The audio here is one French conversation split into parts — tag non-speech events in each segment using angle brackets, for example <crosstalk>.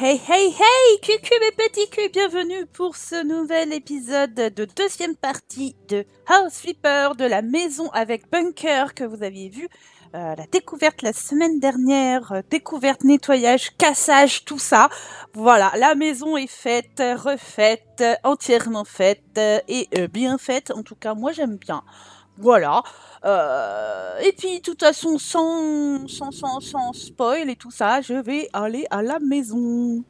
Hey hey hey Cucu mes petits culs, bienvenue pour ce nouvel épisode de deuxième partie de House Flipper de la maison avec bunker que vous aviez vu. Euh, la découverte la semaine dernière, euh, découverte, nettoyage, cassage, tout ça. Voilà, la maison est faite, refaite, entièrement faite euh, et bien faite. En tout cas, moi j'aime bien. Voilà. Euh, et puis, de toute façon, sans, sans, spoil et tout ça, je vais aller à la maison.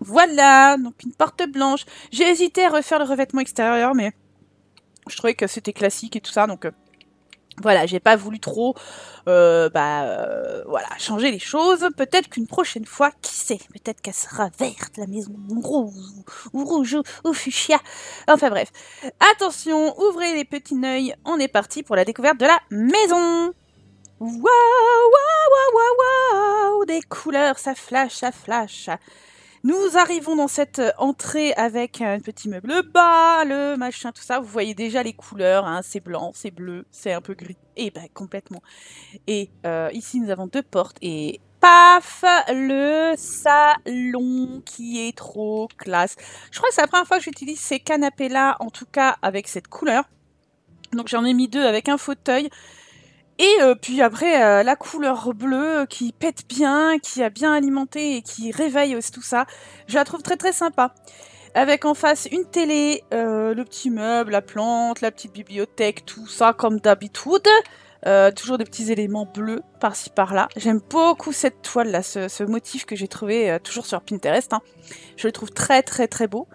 Voilà, donc une porte blanche. J'ai hésité à refaire le revêtement extérieur, mais je trouvais que c'était classique et tout ça, donc euh, voilà, j'ai pas voulu trop, euh, bah, euh, voilà, changer les choses. Peut-être qu'une prochaine fois, qui sait, peut-être qu'elle sera verte, la maison, ou rouge, ou rouge, ou, fuchsia. Enfin bref. Attention, ouvrez les petits œils, on est parti pour la découverte de la maison. Waouh, waouh, waouh, waouh, waouh, des couleurs, ça flash, ça flash. Nous arrivons dans cette entrée avec un petit meuble bas, le machin, tout ça. Vous voyez déjà les couleurs, hein, c'est blanc, c'est bleu, c'est un peu gris. Et ben complètement. Et euh, ici nous avons deux portes et paf, le salon qui est trop classe. Je crois que c'est la première fois que j'utilise ces canapés là, en tout cas avec cette couleur. Donc j'en ai mis deux avec un fauteuil. Et euh, puis après, euh, la couleur bleue qui pète bien, qui a bien alimenté et qui réveille tout ça, je la trouve très très sympa. Avec en face une télé, euh, le petit meuble, la plante, la petite bibliothèque, tout ça comme d'habitude. Toujours des petits éléments bleus par-ci par-là. J'aime beaucoup cette toile là, ce, motif que j'ai trouvé toujours sur Pinterest. hein. Je le trouve très très très beau.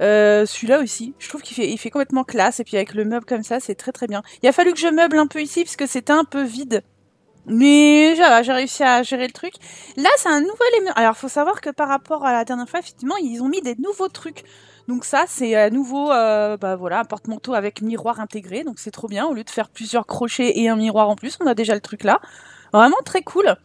Euh, Celui-là aussi, je trouve qu'il fait, fait complètement classe et puis avec le meuble comme ça, c'est très très bien. Il a fallu que je meuble un peu ici parce que c'était un peu vide. Mais j'ai réussi à gérer le truc. Là, c'est un nouvel élément. Alors, faut savoir que par rapport à la dernière fois, effectivement, ils ont mis des nouveaux trucs. Donc ça, c'est à nouveau, euh, bah voilà, un porte-manteau avec miroir intégré. Donc c'est trop bien. Au lieu de faire plusieurs crochets et un miroir en plus, on a déjà le truc là. Vraiment très cool.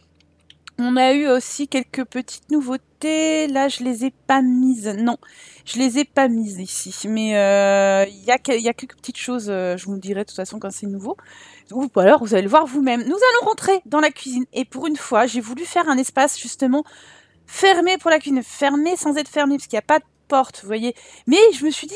On a eu aussi quelques petites nouveautés. Là, je les ai pas mises. Non, je les ai pas mises ici. Mais euh, il y, a, y a quelques petites choses, euh, je vous le dirai de toute façon quand c'est nouveau. Ou alors, vous allez le voir vous-même. Nous allons rentrer dans la cuisine. Et pour une fois, j'ai voulu faire un espace justement fermé pour la cuisine. Fermé sans être fermé, parce qu'il n'y a pas de porte, vous voyez. Mais je me suis dit,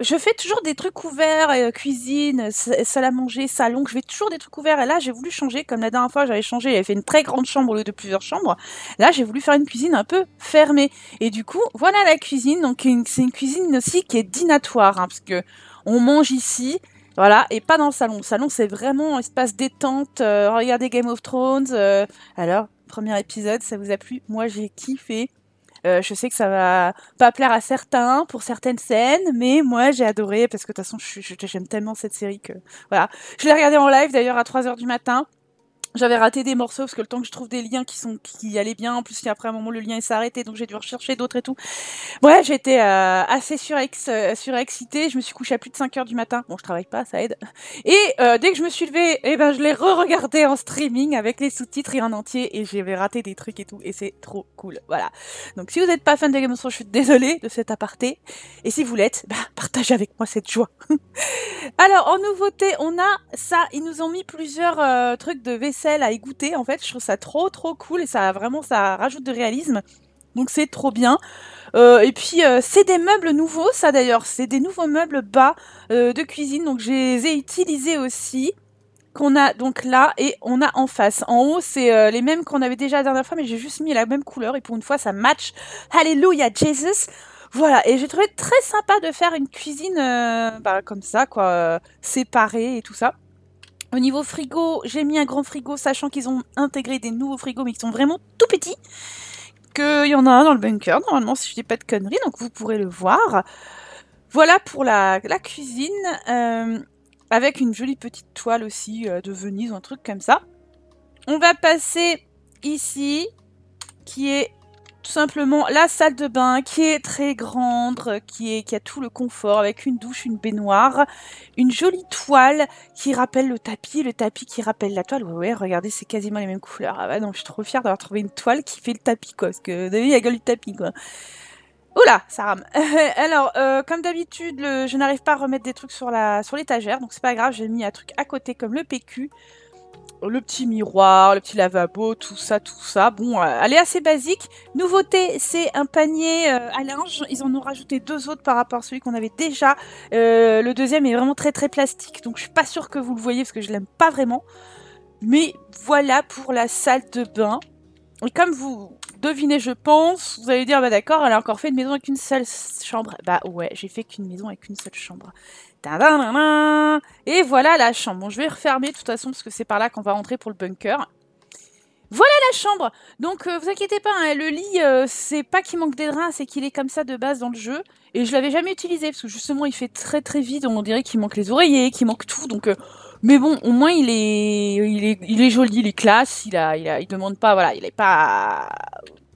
je fais toujours des trucs ouverts, euh, cuisine, salle à manger, salon, je fais toujours des trucs ouverts. Et là, j'ai voulu changer, comme la dernière fois, j'avais changé, j'avais fait une très grande chambre au lieu de plusieurs chambres. Là, j'ai voulu faire une cuisine un peu fermée. Et du coup, voilà la cuisine. Donc, c'est une cuisine aussi qui est dînatoire, hein, parce que on mange ici. Voilà, et pas dans le salon. Le salon, c'est vraiment un espace détente. euh, regardez Game of Thrones. euh, alors, premier épisode, ça vous a plu? Moi, j'ai kiffé. Euh, je sais que ça va pas plaire à certains pour certaines scènes, mais moi j'ai adoré parce que de toute façon j'aime tellement cette série que voilà. Je l'ai regardée en live d'ailleurs à 3h du matin. J'avais raté des morceaux parce que le temps que je trouve des liens qui sont qui allaient bien, en plus après un moment le lien s'est arrêté donc j'ai dû rechercher d'autres et tout. Ouais, j'étais euh, assez surex, euh, surexcitée, je me suis couchée à plus de 5 heures du matin. Bon, je travaille pas, ça aide. Et euh, dès que je me suis levée, eh ben je l'ai re-regardé en streaming avec les sous-titres et en entier et j'avais raté des trucs et tout et c'est trop cool. Voilà. Donc si vous n'êtes pas fan de Game of Thrones, je suis désolée de cet aparté. Et si vous l'êtes, bah, partagez avec moi cette joie. <laughs> Alors, en nouveauté, on a ça. Ils nous ont mis plusieurs trucs de à égoutter. En fait, je trouve ça trop, trop cool. Et ça, vraiment, ça rajoute de réalisme. Donc, c'est trop bien. Euh, et puis, euh, c'est des meubles nouveaux, ça d'ailleurs. C'est des nouveaux meubles bas euh, de cuisine. Donc, je les ai utilisés aussi. Qu'on a donc là et on a en face. En haut, c'est les mêmes qu'on avait déjà la dernière fois, mais j'ai juste mis la même couleur et pour une fois, ça match. Alléluia, Jesus! Voilà, et j'ai trouvé très sympa de faire une cuisine bah, comme ça, quoi, séparée et tout ça. Au niveau frigo, j'ai mis un grand frigo, sachant qu'ils ont intégré des nouveaux frigos, mais qui sont vraiment tout petits. Qu'il y en a un dans le bunker, normalement, si je dis pas de conneries, donc vous pourrez le voir. Voilà pour la, cuisine, euh, avec une jolie petite toile aussi euh, de Venise ou un truc comme ça. On va passer ici, qui est tout simplement la salle de bain qui est très grande, euh, qui, a tout le confort avec une douche, une baignoire, une jolie toile qui rappelle le tapis, le tapis qui rappelle la toile. Ouais, ouais, regardez, c'est quasiment les mêmes couleurs. Ah bah non, je suis trop fière d'avoir trouvé une toile qui fait le tapis, quoi. Parce que vous avez la gueule du tapis, quoi. Oula, ça rame. <laughs> Alors, euh, comme d'habitude, je n'arrive pas à remettre des trucs sur la sur l'étagère, donc c'est pas grave, j'ai mis un truc à côté comme le PQ. Le petit miroir, le petit lavabo, tout ça, tout ça. Bon, euh, elle est assez basique. Nouveauté, c'est un panier euh, à linge. Ils en ont rajouté deux autres par rapport à celui qu'on avait déjà. Euh, le deuxième est vraiment très très plastique, donc je suis pas sûre que vous le voyez parce que je l'aime pas vraiment. Mais voilà pour la salle de bain. Et comme vous devinez, je pense, vous allez dire, bah d'accord, elle a encore fait une maison avec une seule chambre. Bah ouais, j'ai fait qu'une maison avec une seule chambre. Et voilà la chambre. Bon, je vais refermer de toute façon parce que c'est par là qu'on va rentrer pour le bunker. Voilà la chambre Donc, euh, vous inquiétez pas, hein, le lit, euh, c'est pas qu'il manque des draps, c'est qu'il est comme ça de base dans le jeu. Et je l'avais jamais utilisé, parce que justement, il fait très très vide, on dirait qu'il manque les oreillers, qu'il manque tout, donc... Euh, mais bon, au moins, il est, il est, il est joli, il est classe, il a, il a, demande pas, voilà, il est pas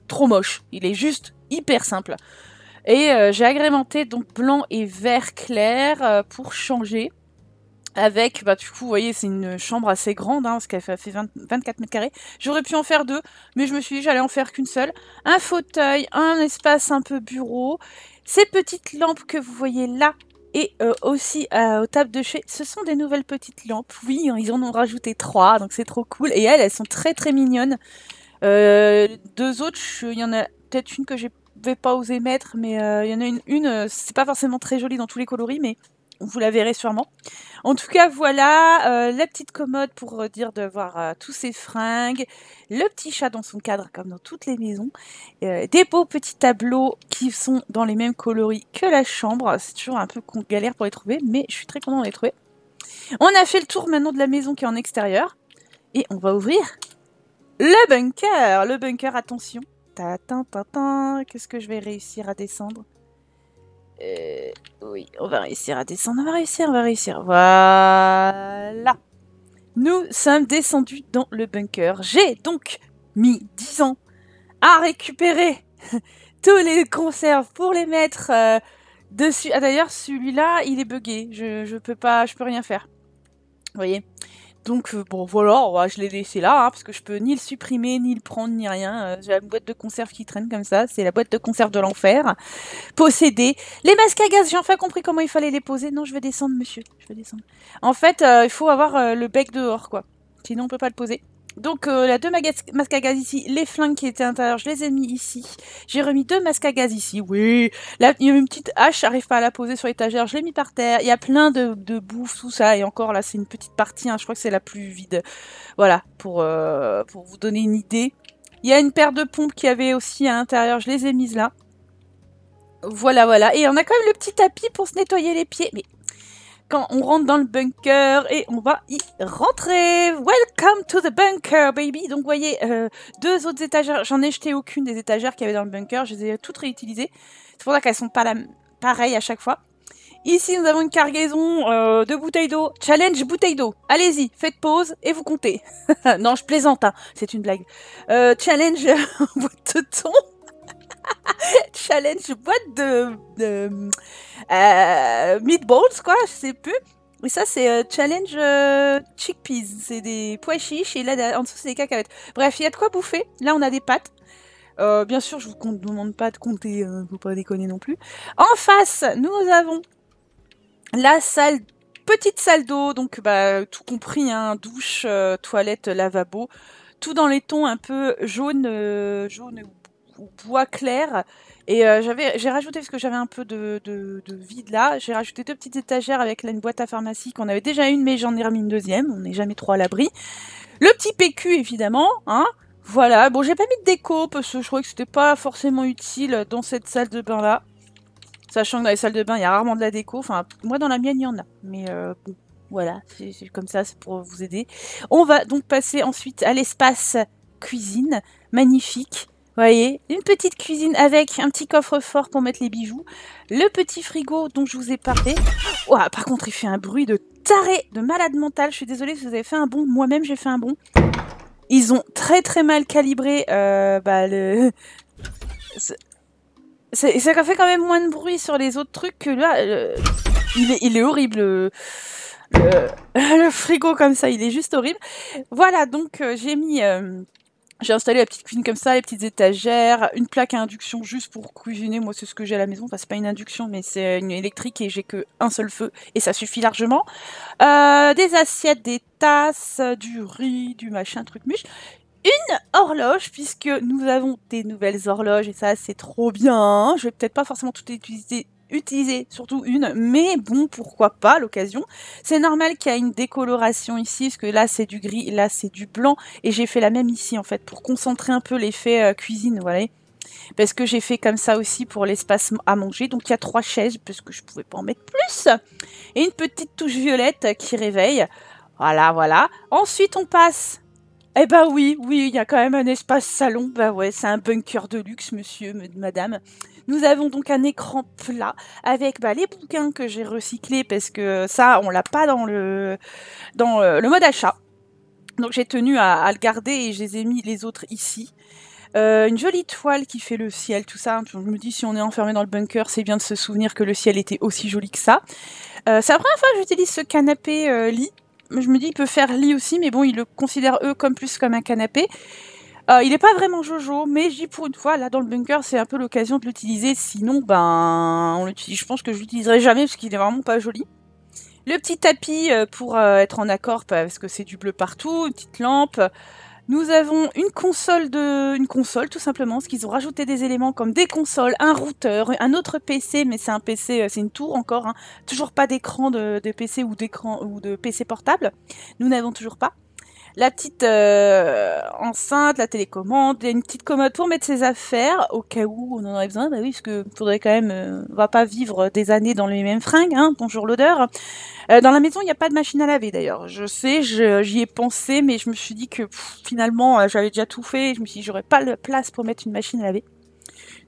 trop moche, il est juste hyper simple. Et euh, j'ai agrémenté donc blanc et vert clair euh, pour changer. Avec, bah, du coup, vous voyez, c'est une chambre assez grande, hein, parce qu'elle fait, 24 mètres carrés. J'aurais pu en faire deux, mais je me suis dit j'allais en faire qu'une seule. Un fauteuil, un espace un peu bureau. Ces petites lampes que vous voyez là, et euh, aussi aux tables de chez, ce sont des nouvelles petites lampes. Oui, ils en ont rajouté trois, donc c'est trop cool. Et elles, elles sont très très mignonnes. deux autres, il y en a peut-être une que j'ai vais pas oser mettre, mais euh, il y en a une, une euh, c'est pas forcément très joli dans tous les coloris, mais vous la verrez sûrement. En tout cas, voilà euh, la petite commode pour dire de voir tous ces fringues, le petit chat dans son cadre comme dans toutes les maisons, des beaux petits tableaux qui sont dans les mêmes coloris que la chambre. C'est toujours un peu galère pour les trouver, mais je suis très contente de les trouver. On a fait le tour maintenant de la maison qui est en extérieur et on va ouvrir le bunker. Le bunker, attention, Qu'est-ce que je vais réussir à descendre? Euh, Oui, on va réussir à descendre. On va réussir, on va réussir. Voilà. Nous sommes descendus dans le bunker. J'ai donc mis 10 ans à récupérer <laughs> tous les conserves pour les mettre euh, dessus. Ah d'ailleurs, celui-là, il est buggé. Je, peux pas, je peux rien faire. Vous voyez? Donc euh, bon voilà, je l'ai laissé là, hein, parce que je peux ni le supprimer, ni le prendre, ni rien. Euh, j'ai la boîte de conserve qui traîne comme ça, c'est la boîte de conserve de l'enfer. Posséder. Les masques à gaz, j'ai enfin compris comment il fallait les poser. Non, je vais descendre, monsieur. Je vais descendre. En fait, euh, il faut avoir le bec dehors, quoi. Sinon, on peut pas le poser. Donc, euh, la deux masques à gaz ici, les flingues qui étaient à l'intérieur, je les ai mis ici. J'ai remis deux masques à gaz ici, oui. Là, il y a une petite hache, j'arrive pas à la poser sur l'étagère, je l'ai mis par terre. Il y a plein de, bouffe, tout ça. Et encore, là, c'est une petite partie, hein, je crois que c'est la plus vide. Voilà, pour, euh, pour vous donner une idée. Il y a une paire de pompes qui avait aussi à l'intérieur, je les ai mises là. Voilà, voilà. Et on a quand même le petit tapis pour se nettoyer les pieds. Mais quand on rentre dans le bunker et on va y rentrer. Welcome to the bunker, baby. Donc, vous voyez, euh, deux autres étagères. J'en ai jeté aucune des étagères qu'il y avait dans le bunker. Je les ai toutes réutilisées. C'est pour ça qu'elles sont pas la... pareilles à chaque fois. Ici, nous avons une cargaison euh, de bouteilles d'eau. Challenge bouteille d'eau. Allez-y, faites pause et vous comptez. <laughs> non, je plaisante, hein. c'est une blague. Euh, challenge <laughs> boîte de thon. <laughs> challenge boîte de, euh, meatballs, quoi, je sais plus. Et ça, c'est euh, challenge euh, chickpeas. C'est des pois chiches et là, en dessous, c'est des cacahuètes. Bref, il y a de quoi bouffer. Là, on a des pâtes. bien sûr, je vous demande pas de compter, faut pas déconner non plus. En face, nous avons la salle, petite salle d'eau, donc bah, tout compris, hein, douche, toilette, lavabo, tout dans les tons un peu jaune, jaune ou bois clair. Et euh, j'avais, j'ai rajouté, parce que j'avais un peu de, de, vide là, j'ai rajouté deux petites étagères avec là, une boîte à pharmacie qu'on avait déjà une, mais j'en ai remis une deuxième. On n'est jamais trop à l'abri. Le petit PQ, évidemment. Hein voilà. Bon, j'ai pas mis de déco parce que je trouvais que c'était pas forcément utile dans cette salle de bain là. Sachant que dans les salles de bain, il y a rarement de la déco. Enfin, moi, dans la mienne, il y en a. Mais euh, bon, voilà, c'est comme ça, c'est pour vous aider. On va donc passer ensuite à l'espace cuisine. Magnifique voyez, une petite cuisine avec un petit coffre-fort pour mettre les bijoux. Le petit frigo dont je vous ai parlé. par contre, il fait un bruit de taré, de malade mental. Je suis désolée si vous avez fait un bon. Moi-même, j'ai fait un bon. Ils ont très très mal calibré euh, bah, le... Ça fait quand même moins de bruit sur les autres trucs que là. Il, est, horrible. Le... <laughs> Le... frigo comme ça, il est juste horrible. Voilà, donc euh, j'ai mis... Euh, J'ai installé la petite cuisine comme ça, les petites étagères, une plaque à induction juste pour cuisiner. Moi, c'est ce que j'ai à la maison. Enfin, c'est pas une induction, mais c'est une électrique et j'ai que un seul feu et ça suffit largement. Euh, des assiettes, des tasses, du riz, du machin, truc muche. Une horloge, puisque nous avons des nouvelles horloges et ça, c'est trop bien. Je vais peut-être pas forcément tout utiliser utiliser surtout une, mais bon, pourquoi pas l'occasion. C'est normal qu'il y a une décoloration ici, parce que là c'est du gris, là c'est du blanc, et j'ai fait la même ici en fait, pour concentrer un peu l'effet euh, cuisine, voilà. Parce que j'ai fait comme ça aussi pour l'espace à manger. Donc il y a trois chaises, parce que je pouvais pas en mettre plus. Et une petite touche violette qui réveille. Voilà, voilà. Ensuite on passe eh ben oui, oui, il y a quand même un espace salon. Bah ouais, c'est un bunker de luxe, monsieur, madame. Nous avons donc un écran plat avec bah, les bouquins que j'ai recyclés parce que ça, on l'a pas dans le, dans euh, le mode achat. Donc j'ai tenu à, le garder et je les ai mis les autres ici. Euh, une jolie toile qui fait le ciel, tout ça. Je me dis, si on est enfermé dans le bunker, c'est bien de se souvenir que le ciel était aussi joli que ça. Euh, c'est la première fois que j'utilise ce canapé lit. Je me dis, il peut faire lit aussi, mais bon, ils le considèrent eux comme plus comme un canapé. Euh, il n'est pas vraiment Jojo, mais j'y pour une fois, là dans le bunker, c'est un peu l'occasion de l'utiliser. Sinon, ben, on. Je pense que je l'utiliserai jamais parce qu'il est vraiment pas joli. Le petit tapis euh, pour euh, être en accord parce que c'est du bleu partout, une petite lampe. Nous avons une console de, une console tout simplement, parce qu'ils ont rajouté des éléments comme des consoles, un routeur, un autre PC, mais c'est un PC, c'est une tour encore, hein. toujours pas d'écran de, de, PC ou d'écran ou de PC portable. Nous n'avons toujours pas la petite euh, enceinte, la télécommande, une petite commode pour mettre ses affaires au cas où on en aurait besoin. Bah oui, parce que faudrait quand même, euh, on va pas vivre des années dans les mêmes fringues. Hein, bonjour l'odeur. Euh, dans la maison, il n'y a pas de machine à laver d'ailleurs. Je sais, j'y ai pensé, mais je me suis dit que finalement, j'avais déjà tout fait. je me suis dit, j'aurais pas la place pour mettre une machine à laver.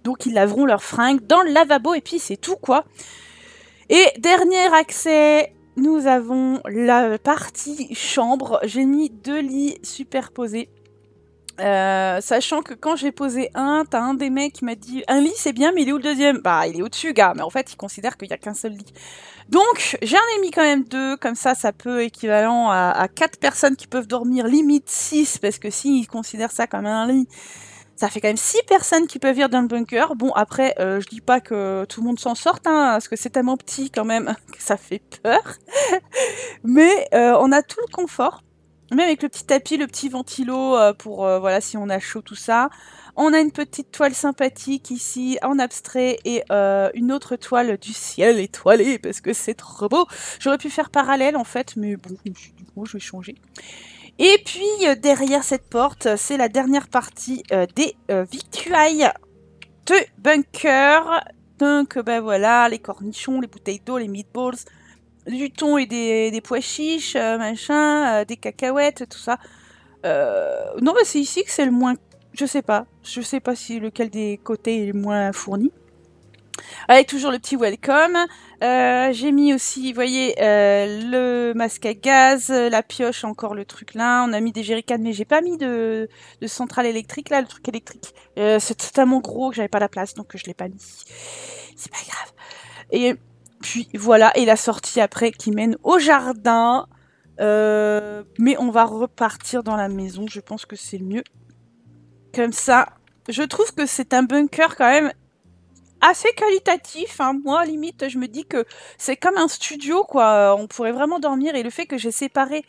Donc ils laveront leurs fringues dans le lavabo et puis c'est tout quoi. Et dernier accès nous avons la partie chambre. J'ai mis deux lits superposés. Euh, sachant que quand j'ai posé un, t'as un des mecs qui m'a dit un lit c'est bien mais il est où le deuxième? Bah il est au-dessus gars mais en fait il considère qu'il n'y a qu'un seul lit. Donc j'en ai mis quand même deux, comme ça ça peut équivalent à, quatre personnes qui peuvent dormir limite 6 parce que s'ils considèrent ça comme un lit, ça fait quand même six personnes qui peuvent vivre dans le bunker. Bon, après, euh, je dis pas que tout le monde s'en sorte, hein, parce que c'est tellement petit quand même <laughs> que ça fait peur. <laughs> Mais euh, on a tout le confort. Même avec le petit tapis, le petit ventilo euh, pour voilà si on a chaud tout ça. On a une petite toile sympathique ici en abstrait et une autre toile du ciel étoilé parce que c'est trop beau. J'aurais pu faire parallèle en fait, mais bon, du coup je vais changer. Et puis euh, derrière cette porte, c'est la dernière partie euh, des euh, victuailles de bunker. Donc ben voilà, les cornichons, les bouteilles d'eau, les meatballs, du thon et des, pois chiches, machin, des cacahuètes, tout ça. non, mais c'est ici que c'est le moins. Je sais pas. Je sais pas si lequel des côtés est le moins fourni. Avec toujours le petit welcome. Euh, j'ai mis aussi, vous voyez, euh, le masque à gaz, la pioche, encore le truc là. On a mis des jerrycans, mais j'ai pas mis de, centrale électrique là, le truc électrique. Euh, c'est tellement gros que j'avais pas la place, donc je l'ai pas mis. C'est pas grave. Et puis voilà, et la sortie après qui mène au jardin. mais on va repartir dans la maison, je pense que c'est le mieux. Comme ça, je trouve que c'est un bunker quand même assez qualitatif. Hein. Moi, limite, je me dis que c'est comme un studio, quoi. On pourrait vraiment dormir. Et le fait que j'ai séparé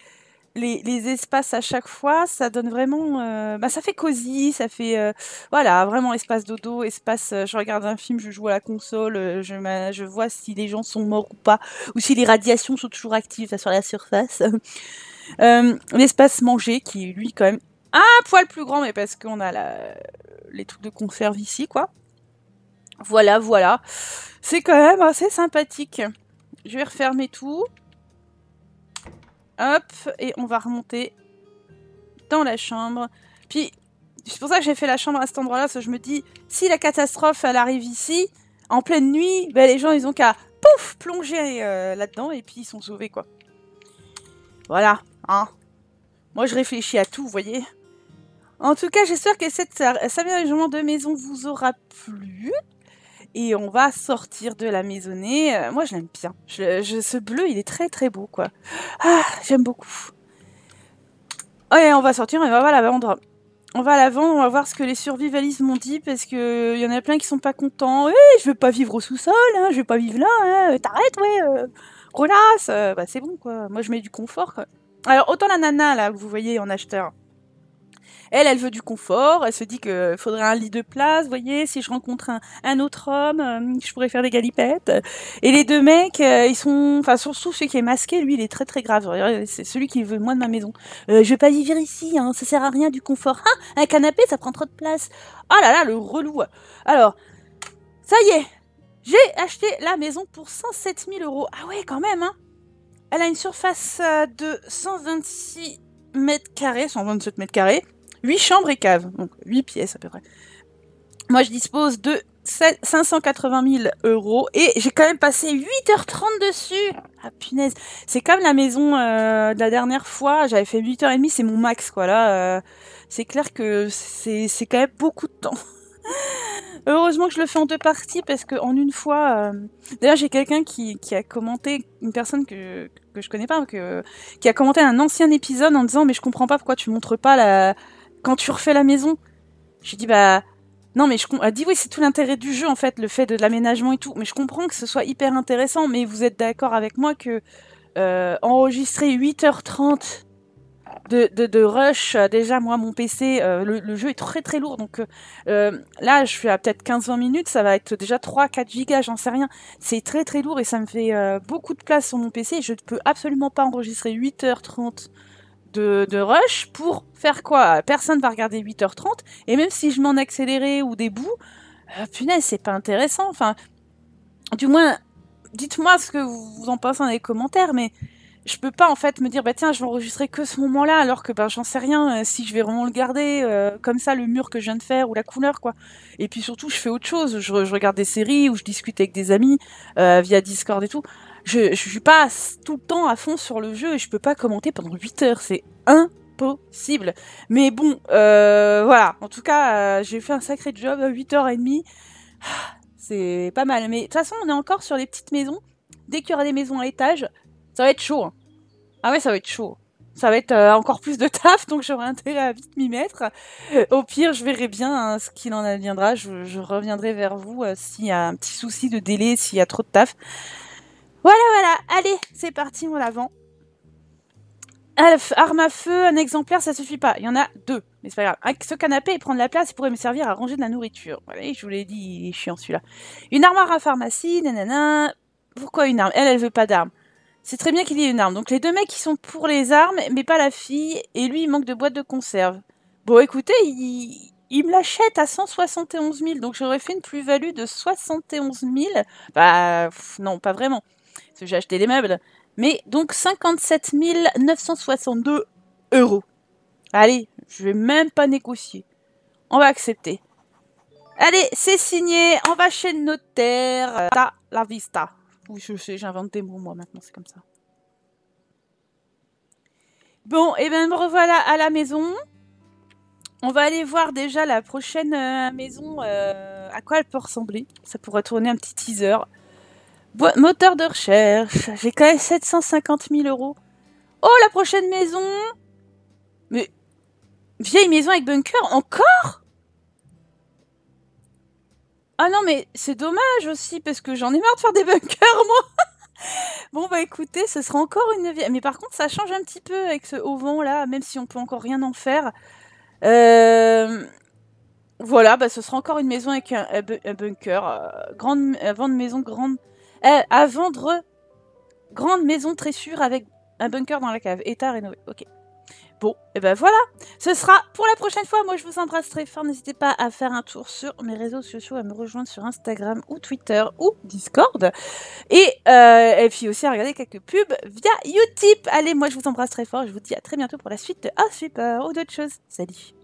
les, espaces à chaque fois, ça donne vraiment. Euh, bah, ça fait cosy, ça fait. Euh, voilà, vraiment espace dodo, espace. Euh, je regarde un film, je joue à la console, je, vois si les gens sont morts ou pas, ou si les radiations sont toujours actives sur la surface. <laughs> L'espace manger, qui lui, quand même, un poil plus grand, mais parce qu'on a les trucs de conserve ici, quoi. Voilà, voilà. C'est quand même assez sympathique. Je vais refermer tout. Hop, et on va remonter dans la chambre. Puis, c'est pour ça que j'ai fait la chambre à cet endroit-là, parce je me dis, si la catastrophe, elle arrive ici, en pleine nuit, ben, les gens, ils ont qu'à, pouf, plonger euh, là-dedans, et puis ils sont sauvés, quoi. Voilà, hein. Moi, je réfléchis à tout, vous voyez. En tout cas, j'espère que cet aménagement de maison vous aura plu et on va sortir de la maisonnée. Euh, moi, je l'aime bien. Ce bleu, il est très très beau, quoi. Ah, j'aime beaucoup. Ouais, on va sortir on va la vendre on va à l'avant, on va voir ce que les survivalistes m'ont dit parce que y en a plein qui sont pas contents. Eh, je veux pas vivre au sous-sol, hein, je veux pas vivre là, hein, t'arrêtes, ouais, euh, euh, bah c'est bon quoi. Moi je mets du confort quoi. Alors autant la nana là que vous voyez en acheteur, elle, elle veut du confort. Elle se dit qu'il faudrait un lit de place. Voyez, si je rencontre un, autre homme, euh, je pourrais faire des galipettes. Et les deux mecs, euh, ils sont, enfin, surtout celui qui est masqué, lui, il est très très grave. C'est celui qui veut moins de ma maison. Euh, je vais pas vivre ici, hein, ça sert à rien du confort. Ah, un canapé, ça prend trop de place. Oh là là, le relou. Alors, ça y est, j'ai acheté la maison pour 107 000 euros. Ah ouais, quand même, hein. Elle a une surface de 126 mètres carrés, 127 mètres carrés. 8 chambres et caves, donc 8 pièces à peu près. Moi, je dispose de 580 000 euros et j'ai quand même passé 8h30 dessus. Ah punaise, c'est comme la maison euh, de la dernière fois, j'avais fait 8h30, c'est mon max quoi. Là, euh, c'est clair que c'est quand même beaucoup de temps. <laughs> Heureusement que je le fais en deux parties parce qu'en une fois. Euh, d'ailleurs, j'ai quelqu'un qui, qui, a commenté, une personne que, que je connais pas, que, qui a commenté un ancien épisode en disant Mais je comprends pas pourquoi tu montres pas la, quand tu refais la maison, j'ai dit bah non mais je elle dit oui c'est tout l'intérêt du jeu en fait le fait de l'aménagement et tout. Mais je comprends que ce soit hyper intéressant mais vous êtes d'accord avec moi que euh, enregistrer 8h30 de, de, rush euh, déjà moi mon PC euh, le, jeu est très très lourd. Donc là je suis à peut-être 15-20 minutes ça va être déjà 3-4 gigas j'en sais rien. C'est très très lourd et ça me fait beaucoup de place sur mon PC je ne peux absolument pas enregistrer 8h30 de, rush pour faire quoi? Personne va regarder 8h30, et même si je m'en accélérais ou des bouts, euh, punaise, c'est pas intéressant. Enfin, du moins, dites-moi ce que vous en pensez dans les commentaires, mais je peux pas en fait me dire bah tiens je vais enregistrer que ce moment-là alors que ben j'en sais rien euh, si je vais vraiment le garder euh, comme ça le mur que je viens de faire ou la couleur quoi. Et puis surtout je fais autre chose. Je, regarde des séries ou je discute avec des amis via Discord et tout je, je suis pas tout le temps à fond sur le jeu et je peux pas commenter pendant 8 heures, c'est impossible. Mais bon, euh, voilà, en tout cas, euh, j'ai fait un sacré job à 8h30. <sighs> C'est pas mal. Mais de toute façon, on est encore sur les petites maisons. Dès qu'il y aura des maisons à étage, ça va être chaud. Hein. Ah ouais, ça va être chaud. Ça va être euh, encore plus de <laughs> taf, donc j'aurai intérêt à vite m'y mettre. Au pire, je verrai bien hein, ce qu'il en adviendra. Je, je reviendrai vers vous s'il y a un petit souci de délai, s'il y a trop de taf. Voilà, voilà. Allez, c'est parti, on l'avant. Arme à feu, un exemplaire, ça suffit pas. Il y en a deux, mais c'est pas grave. ce canapé, il prend de la place, il pourrait me servir à ranger de la nourriture. Je vous l'ai dit, il est chiant celui-là. Une armoire à pharmacie, nanana. Pourquoi une arme? Elle, elle veut pas d'arme. C'est très bien qu'il y ait une arme. Donc les deux mecs, ils sont pour les armes, mais pas la fille. Et lui, il manque de boîte de conserve. Bon, écoutez, il, il me l'achète à 171 000. Donc j'aurais fait une plus-value de 71 000. Bah, non, pas vraiment j'ai acheté des meubles. Mais donc 57 962 euros. Allez, je vais même pas négocier. On va accepter. Allez, c'est signé. On va chez le notaire. Ta la vista. Oui, je sais, j'invente des mots moi maintenant, c'est comme ça. Bon, et eh bien me revoilà à la maison. On va aller voir déjà la prochaine euh, maison, euh, à quoi elle peut ressembler. Ça pourrait tourner un petit teaser moteur de recherche. J'ai quand même 750 000 euros. Oh, la prochaine maison Mais... Vieille maison avec bunker Encore? Ah non, mais c'est dommage aussi, parce que j'en ai marre de faire des bunkers, moi <laughs> Bon, bah écoutez, ce sera encore une vieille... Mais par contre, ça change un petit peu avec ce haut vent, là, même si on peut encore rien en faire. Euh... Voilà, bah ce sera encore une maison avec un, bunker. Euh, grande, avant de maison grande euh, à vendre grande maison très sûre avec un bunker dans la cave. État rénové. Ok. Bon, et ben voilà. Ce sera pour la prochaine fois. Moi, je vous embrasse très fort. N'hésitez pas à faire un tour sur mes réseaux sociaux, à me rejoindre sur Instagram ou Twitter ou Discord. Et, euh, puis aussi à regarder quelques pubs via Utip. Allez, moi, je vous embrasse très fort. Je vous dis à très bientôt pour la suite de House ou d'autres choses. Salut